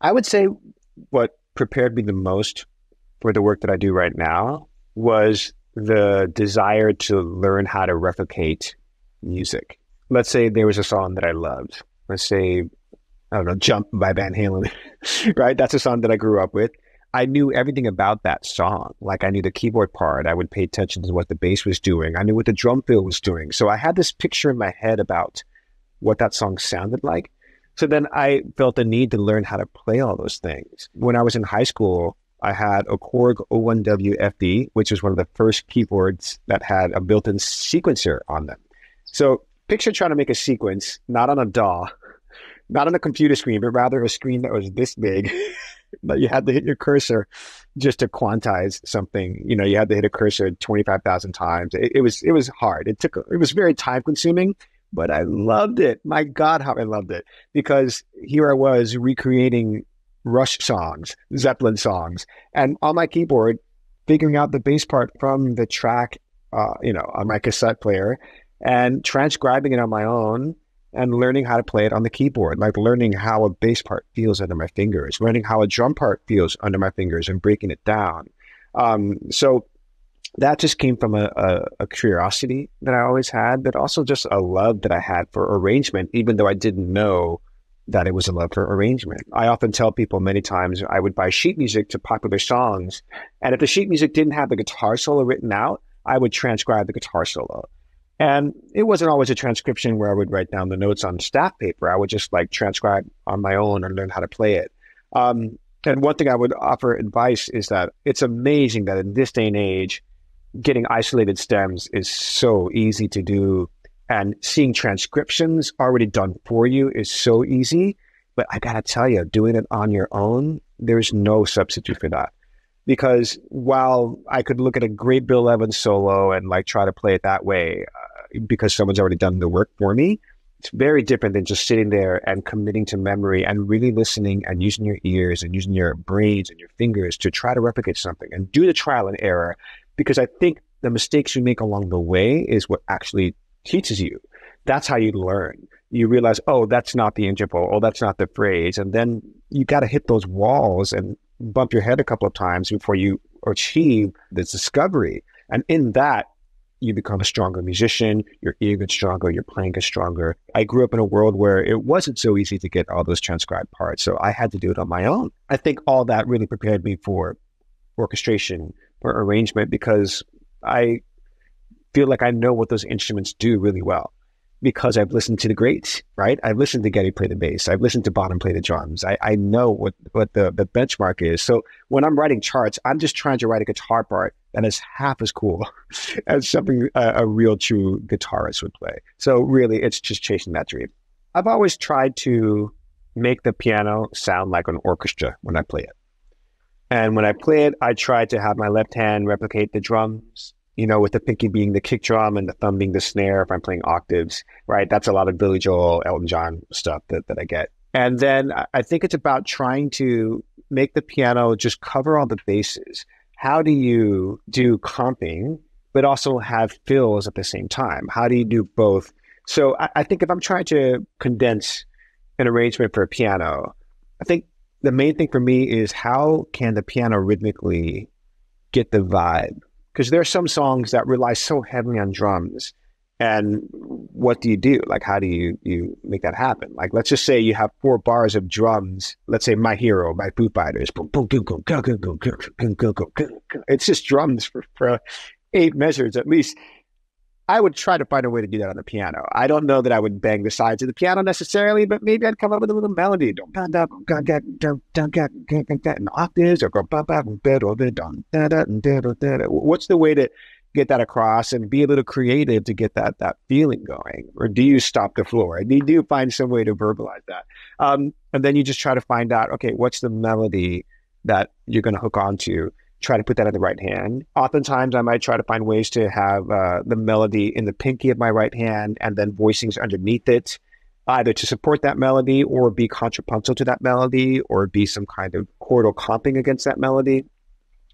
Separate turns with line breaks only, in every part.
I would say what prepared me the most for the work that I do right now was the desire to learn how to replicate music. Let's say there was a song that I loved. Let's say, I don't know, Jump by Van Halen, right? That's a song that I grew up with. I knew everything about that song. Like I knew the keyboard part. I would pay attention to what the bass was doing. I knew what the drum fill was doing. So I had this picture in my head about what that song sounded like. So then I felt the need to learn how to play all those things. When I was in high school, I had a Korg 01WFD, which was one of the first keyboards that had a built-in sequencer on them. So picture trying to make a sequence, not on a DAW, not on a computer screen, but rather a screen that was this big. that you had to hit your cursor just to quantize something. You know, you had to hit a cursor 25,000 times. It, it, was, it was hard. It took, it was very time consuming, but I loved it. My God, how I loved it because here I was recreating Rush songs, Zeppelin songs, and on my keyboard, figuring out the bass part from the track, uh, you know, on my cassette player and transcribing it on my own and learning how to play it on the keyboard, like learning how a bass part feels under my fingers, learning how a drum part feels under my fingers and breaking it down. Um, so that just came from a, a, a, curiosity that I always had, but also just a love that I had for arrangement, even though I didn't know that it was a love for arrangement. I often tell people many times I would buy sheet music to popular songs. And if the sheet music didn't have the guitar solo written out, I would transcribe the guitar solo. And it wasn't always a transcription where I would write down the notes on staff paper. I would just like transcribe on my own and learn how to play it. Um, and one thing I would offer advice is that it's amazing that in this day and age, getting isolated stems is so easy to do. And seeing transcriptions already done for you is so easy. But I got to tell you, doing it on your own, there's no substitute for that because while I could look at a great Bill Evans solo and like try to play it that way, uh, because someone's already done the work for me. It's very different than just sitting there and committing to memory and really listening and using your ears and using your brains and your fingers to try to replicate something and do the trial and error. Because I think the mistakes you make along the way is what actually teaches you. That's how you learn. You realize, oh, that's not the interval. Oh, that's not the phrase. And then you got to hit those walls and bump your head a couple of times before you achieve this discovery. And in that, you become a stronger musician, your ear gets stronger, your playing gets stronger. I grew up in a world where it wasn't so easy to get all those transcribed parts. So I had to do it on my own. I think all that really prepared me for orchestration, for arrangement, because I feel like I know what those instruments do really well because I've listened to the greats, right? I've listened to Geddy play the bass. I've listened to Bonham play the drums. I, I know what, what the, the benchmark is. So when I'm writing charts, I'm just trying to write a guitar part that is half as cool as something a, a real true guitarist would play. So really, it's just chasing that dream. I've always tried to make the piano sound like an orchestra when I play it. And when I play it, I try to have my left hand replicate the drums you know, with the pinky being the kick drum and the thumb being the snare if I'm playing octaves, right? That's a lot of Billy Joel, Elton John stuff that, that I get. And then I think it's about trying to make the piano just cover all the bases. How do you do comping, but also have fills at the same time? How do you do both? So I, I think if I'm trying to condense an arrangement for a piano, I think the main thing for me is how can the piano rhythmically get the vibe because there are some songs that rely so heavily on drums and what do you do like how do you you make that happen like let's just say you have four bars of drums let's say my hero by foo fighters it's just drums for, for eight measures at least I would try to find a way to do that on the piano. I don't know that I would bang the sides of the piano necessarily, but maybe I'd come up with a little melody. In octaves or What's the way to get that across and be a little creative to get that that feeling going? Or do you stop the floor? Do you find some way to verbalize that? Um, and then you just try to find out, okay, what's the melody that you're going to hook onto? Try to put that in the right hand. Oftentimes, I might try to find ways to have uh, the melody in the pinky of my right hand and then voicings underneath it, either to support that melody or be contrapuntal to that melody or be some kind of chordal comping against that melody.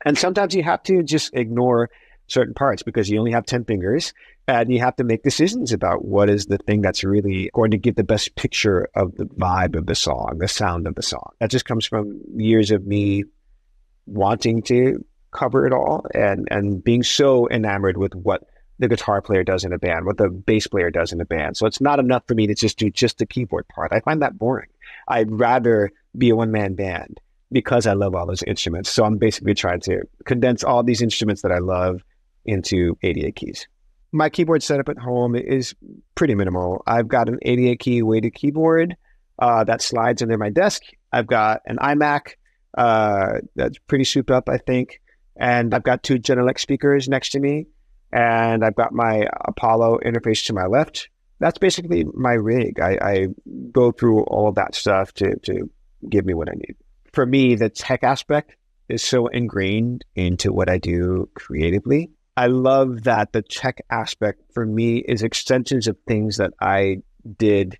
And sometimes you have to just ignore certain parts because you only have 10 fingers and you have to make decisions about what is the thing that's really going to give the best picture of the vibe of the song, the sound of the song. That just comes from years of me wanting to cover it all and, and being so enamored with what the guitar player does in a band, what the bass player does in a band. So it's not enough for me to just do just the keyboard part. I find that boring. I'd rather be a one man band because I love all those instruments. So I'm basically trying to condense all these instruments that I love into 88 keys. My keyboard setup at home is pretty minimal. I've got an 88 key weighted keyboard uh, that slides under my desk. I've got an iMac uh, that's pretty souped up, I think. And I've got two Genelec speakers next to me. And I've got my Apollo interface to my left. That's basically my rig. I, I go through all of that stuff to, to give me what I need. For me, the tech aspect is so ingrained into what I do creatively I love that the tech aspect for me is extensions of things that I did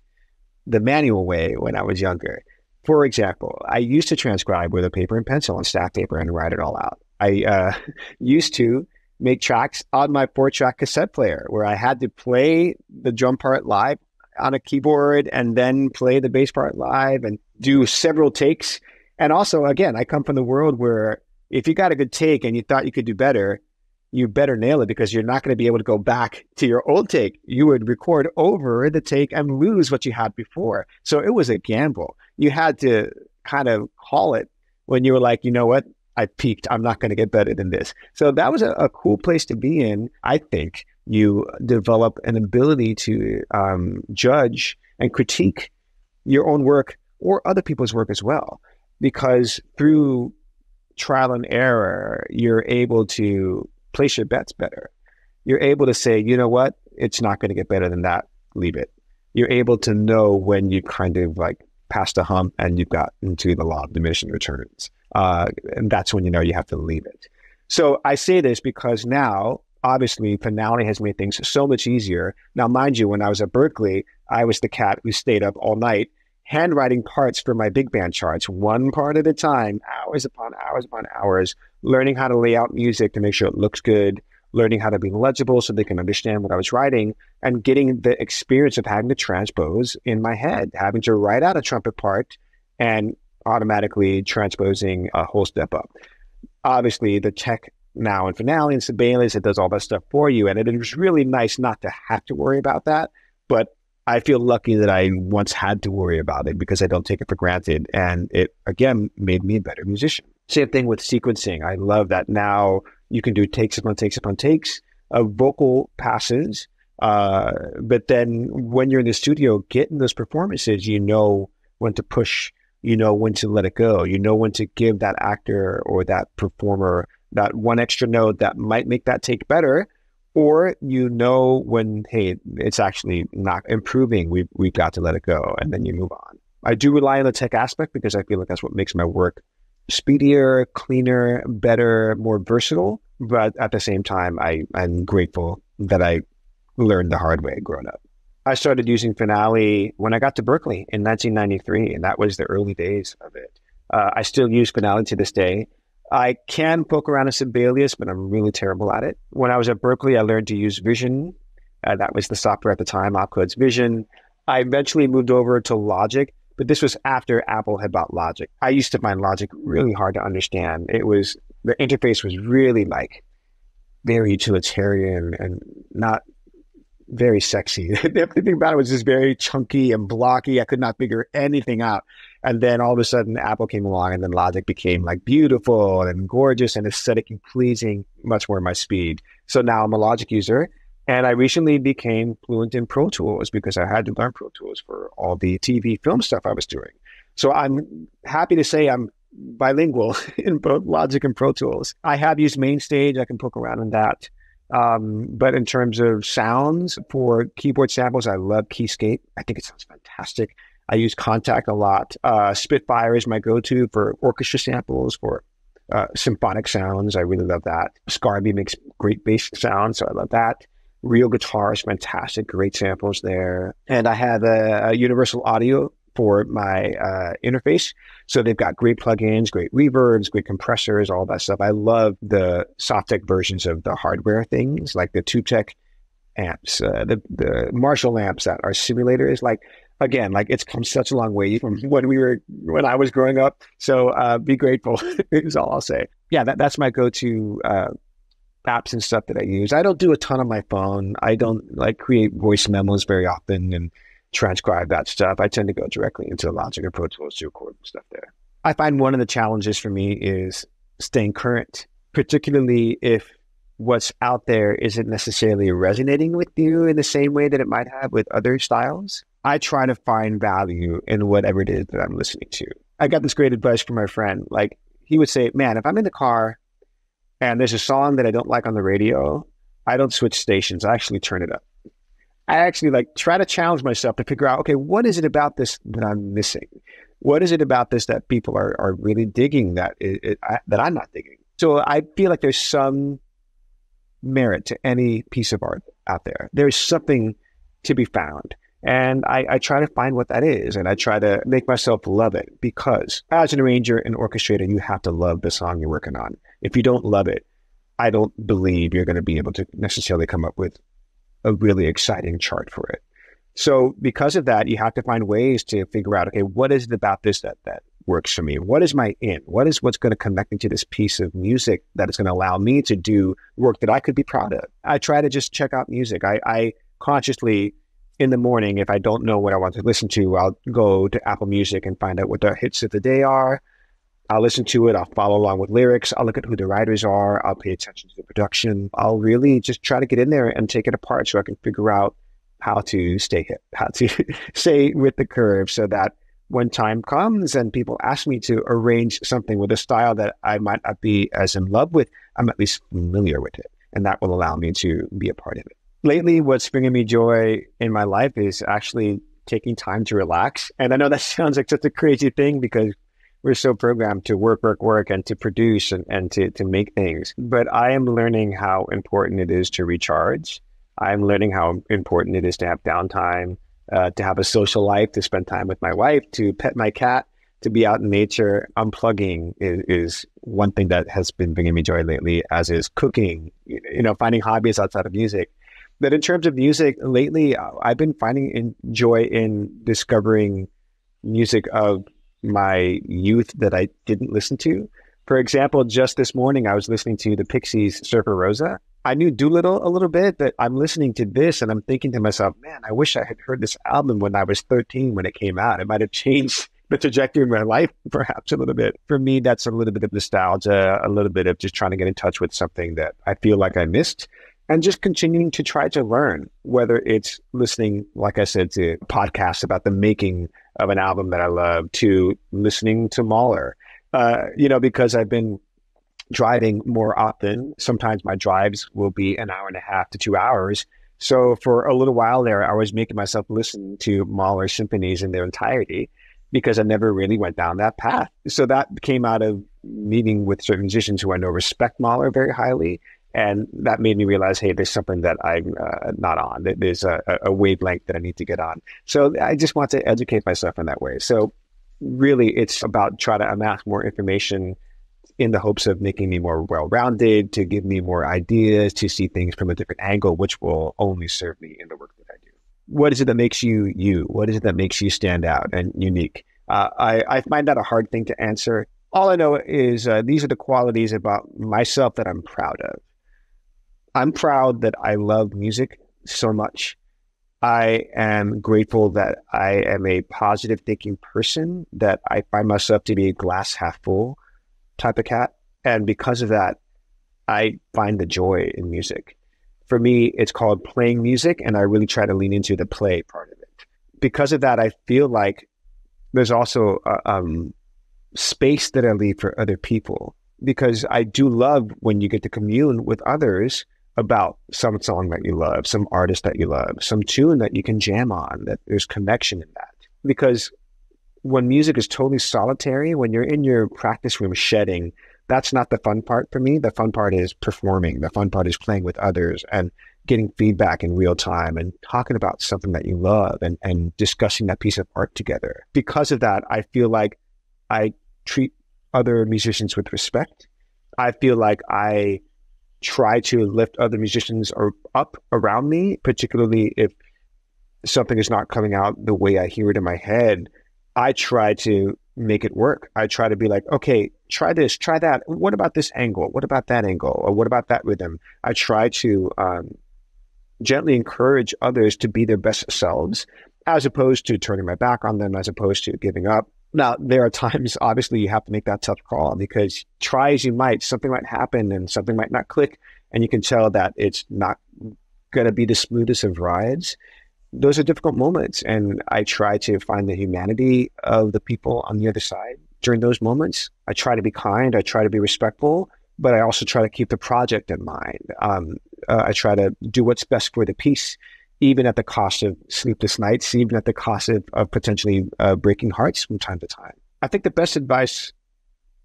the manual way when I was younger. For example, I used to transcribe with a paper and pencil and stack paper and write it all out. I uh, used to make tracks on my four track cassette player where I had to play the drum part live on a keyboard and then play the bass part live and do several takes. And also, again, I come from the world where if you got a good take and you thought you could do better, you better nail it because you're not going to be able to go back to your old take. You would record over the take and lose what you had before. So it was a gamble. You had to kind of call it when you were like, you know what? I peaked. I'm not going to get better than this. So that was a, a, cool place to be in. I think you develop an ability to um, judge and critique your own work or other people's work as well. Because through trial and error, you're able to place your bets better. You're able to say, you know what, it's not going to get better than that. Leave it. You're able to know when you kind of like passed a hump and you've got into the law of diminishing returns. Uh, and that's when you know you have to leave it. So I say this because now, obviously, Finale has made things so much easier. Now, mind you, when I was at Berklee, I was the cat who stayed up all night handwriting parts for my big band charts, one part at a time, hours upon hours upon hours, learning how to lay out music to make sure it looks good, learning how to be legible so they can understand what I was writing, and getting the experience of having to transpose in my head, having to write out a trumpet part and automatically transposing a whole step up. Obviously, the tech now in Finale and Sibelius, it does all that stuff for you. And it is really nice not to have to worry about that. But I feel lucky that I once had to worry about it because I don't take it for granted. And it, again, made me a better musician. Same thing with sequencing. I love that now you can do takes upon takes upon takes of vocal passes. Uh, but then when you're in the studio getting those performances, you know when to push, you know when to let it go, you know when to give that actor or that performer that one extra note that might make that take better or you know when hey it's actually not improving we've, we've got to let it go and then you move on. I do rely on the tech aspect because i feel like that's what makes my work speedier cleaner better more versatile. But at the same time I, i'm grateful that i learned the hard way growing up. I started using finale when i got to Berklee in 1993 and that was the early days of it. Uh, i still use finale to this day I can poke around in Sibelius, but I'm really terrible at it. When I was at Berklee, I learned to use Vision. Uh, that was the software at the time, Opcode's Vision. I eventually moved over to Logic, but this was after Apple had bought Logic. I used to find Logic really hard to understand. It was the interface was really like very utilitarian and not very sexy. Everything about it was just very chunky and blocky. I could not figure anything out. And then all of a sudden, Apple came along, and then Logic became like beautiful and gorgeous and aesthetic and pleasing, much more my speed. So now I'm a Logic user. And I recently became fluent in Pro Tools because I had to learn Pro Tools for all the TV film stuff I was doing. So I'm happy to say I'm bilingual in both Logic and Pro Tools. I have used MainStage. I can poke around in that. Um, but in terms of sounds for keyboard samples, I love Keyscape. I think it sounds fantastic. I use Kontakt a lot. Uh, Spitfire is my go-to for orchestra samples, for uh, symphonic sounds. I really love that. Scarbee makes great bass sounds, so I love that. Real guitars, fantastic, great samples there. And I have a, a Universal Audio for my uh, interface. So they've got great plugins, great reverbs, great compressors, all that stuff. I love the Softtek versions of the hardware things, like the TubeTech amps, uh, the the Marshall amps that are simulators. Like again, like it's come such a long way from when we were when I was growing up. So uh, be grateful is all I'll say. Yeah, that, that's my go-to uh, apps and stuff that I use. I don't do a ton on my phone. I don't like create voice memos very often and transcribe that stuff. I tend to go directly into Logic or Pro Tools to record stuff there. I find one of the challenges for me is staying current, particularly if what's out there isn't necessarily resonating with you in the same way that it might have with other styles. I try to find value in whatever it is that I'm listening to. I got this great advice from my friend. Like he would say, man, if I'm in the car and there's a song that I don't like on the radio, I don't switch stations. I actually turn it up. I actually like try to challenge myself to figure out, okay, what is it about this that I'm missing? What is it about this that people are, are really digging that it, it, I, that I'm not digging? So I feel like there's some merit to any piece of art out there. There's something to be found. And I, I, try to find what that is and I try to make myself love it because as an arranger and orchestrator, you have to love the song you're working on. If you don't love it, I don't believe you're going to be able to necessarily come up with a really exciting chart for it. So because of that, you have to find ways to figure out, okay, what is it about this that that works for me? What is my in? What is what's going to connect me to this piece of music that is going to allow me to do work that I could be proud of? I try to just check out music. I, I consciously in the morning, if I don't know what I want to listen to, I'll go to Apple Music and find out what the hits of the day are. I'll listen to it. I'll follow along with lyrics. I'll look at who the writers are. I'll pay attention to the production. I'll really just try to get in there and take it apart so I can figure out how to stay hip, how to stay with the curve so that when time comes and people ask me to arrange something with a style that I might not be as in love with, I'm at least familiar with it. And that will allow me to be a part of it. Lately, what's bringing me joy in my life is actually taking time to relax. And I know that sounds like such a crazy thing because we're so programmed to work, work, work and to produce and, and to, to make things. But I am learning how important it is to recharge. I'm learning how important it is to have downtime, uh, to have a social life, to spend time with my wife, to pet my cat, to be out in nature. Unplugging is, is one thing that has been bringing me joy lately, as is cooking, you know, finding hobbies outside of music. But in terms of music, lately, uh, I've been finding in joy in discovering music of my youth that I didn't listen to. For example, just this morning, I was listening to the Pixies' Surfer Rosa. I knew Doolittle a little bit, but I'm listening to this and I'm thinking to myself, man, I wish I had heard this album when I was 13 when it came out. It might have changed the trajectory of my life, perhaps a little bit. For me, that's a little bit of nostalgia, a little bit of just trying to get in touch with something that I feel like I missed and just continuing to try to learn, whether it's listening, like I said, to podcasts about the making of an album that I love, to listening to Mahler, uh, you know, because I've been driving more often. Sometimes my drives will be an hour and a half to two hours. So for a little while there, I was making myself listen to Mahler symphonies in their entirety because I never really went down that path. So that came out of meeting with certain musicians who I know respect Mahler very highly and that made me realize, hey, there's something that I'm uh, not on. There's a, a, wavelength that I need to get on. So I just want to educate myself in that way. So really, it's about trying to amass more information in the hopes of making me more well-rounded, to give me more ideas, to see things from a different angle, which will only serve me in the work that I do. What is it that makes you you? What is it that makes you stand out and unique? Uh, I, I find that a hard thing to answer. All I know is uh, these are the qualities about myself that I'm proud of. I'm proud that I love music so much. I am grateful that I am a positive thinking person, that I find myself to be a glass half full type of cat. And because of that, I find the joy in music. For me, it's called playing music, and I really try to lean into the play part of it. Because of that, I feel like there's also a um, space that I leave for other people because I do love when you get to commune with others about some song that you love, some artist that you love, some tune that you can jam on, that there's connection in that. Because when music is totally solitary, when you're in your practice room shedding, that's not the fun part for me. The fun part is performing. The fun part is playing with others and getting feedback in real time and talking about something that you love and, and discussing that piece of art together. Because of that, I feel like I treat other musicians with respect. I feel like I try to lift other musicians or up around me, particularly if something is not coming out the way I hear it in my head. I try to make it work. I try to be like, okay, try this, try that. What about this angle? What about that angle? Or what about that rhythm? I try to um, gently encourage others to be their best selves as opposed to turning my back on them, as opposed to giving up. Now, there are times, obviously, you have to make that tough call because try as you might, something might happen and something might not click. And you can tell that it's not going to be the smoothest of rides. Those are difficult moments. And I try to find the humanity of the people on the other side during those moments. I try to be kind, I try to be respectful, but I also try to keep the project in mind. Um, uh, I try to do what's best for the piece, even at the cost of sleepless nights, even at the cost of, of potentially uh, breaking hearts from time to time. I think the best advice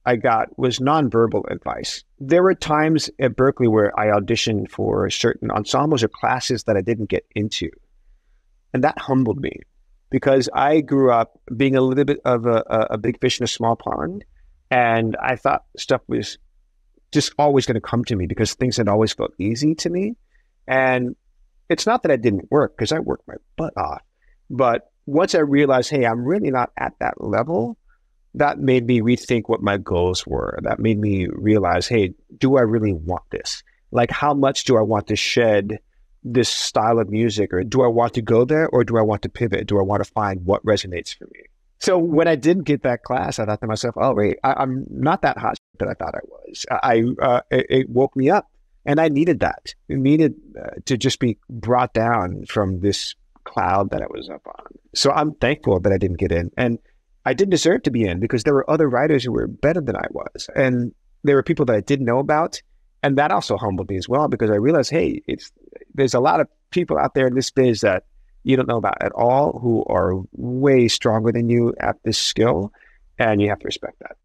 I got was nonverbal advice. There were times at Berklee where I auditioned for certain ensembles or classes that I didn't get into. And that humbled me because I grew up being a little bit of a, a big fish in a small pond. And I thought stuff was just always going to come to me because things had always felt easy to me. And it's not that I didn't work because I worked my butt off. But once I realized, hey, I'm really not at that level, that made me rethink what my goals were. That made me realize, hey, do I really want this? Like, how much do I want to shed this style of music? Or do I want to go there or do I want to pivot? Do I want to find what resonates for me? So when I did get that class, I thought to myself, oh, wait, I, am not that hot that I thought I was. I, uh, it, it, woke me up and I needed that. It needed uh, to just be brought down from this cloud that I was up on. So I'm thankful that I didn't get in. And I didn't deserve to be in because there were other writers who were better than I was. And there were people that I didn't know about. And that also humbled me as well because I realized, hey, it's there's a lot of people out there in this biz that you don't know about at all who are way stronger than you at this skill. And you have to respect that.